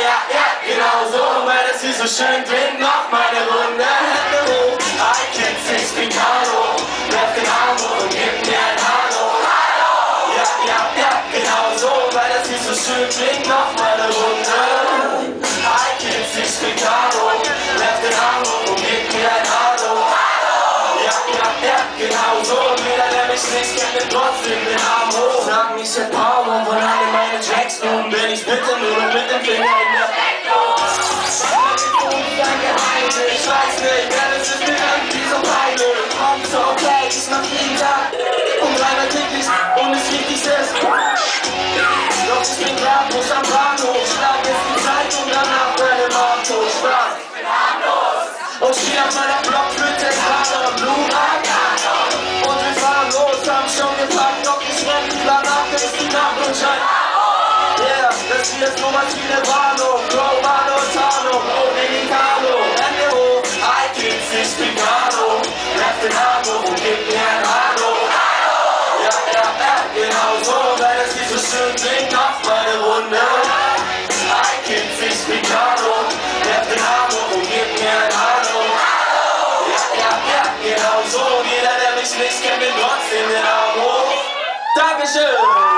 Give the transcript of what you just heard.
ja, ja, genau so, weil es hier so schön klingt, mach meine Runde, Hände hoch. I can fix Picardo, werf den Arm hoch und gib mir ein Hallo. Hallo! Ja, ja, ja, genau so, weil es hier so schön klingt, mach meine Runde. I can fix Picardo, werf den Arm und gib mir ein Hallo. Hallo! Ja, ja, ja, genau so, jeder, der mich nicht kennt, nimmt trotzdem den Arm hoch. Sagen, ich hätt Power von alle meine Tracks und bin ich bitte nur noch mit dem Finger ich nicht, denn es ist mir irgendwie so peinlich. Kommt so okay, ich mach jeden Tag um dreimal täglich und es Wichtigste ist. Doch ich bin muss am Bahnhof, schlag jetzt die Zeit und danach deine Auto stark. Und steh auf meiner Blockflöte, Kader und Blumen. Und wir fahren los, haben schon gepackt, doch ich renn lieber nach, bis die Nacht und scheint. Yeah, das hier ist nur wie eine Warnung. So, weil es hier so schön klingt, mach meine Runde. I can fix Picado. Werf den hoch und gib mir ein Hallo. Ja, ja, ja, genau so. Jeder, der mich nicht kennt, will trotzdem den Arm hoch. Dankeschön.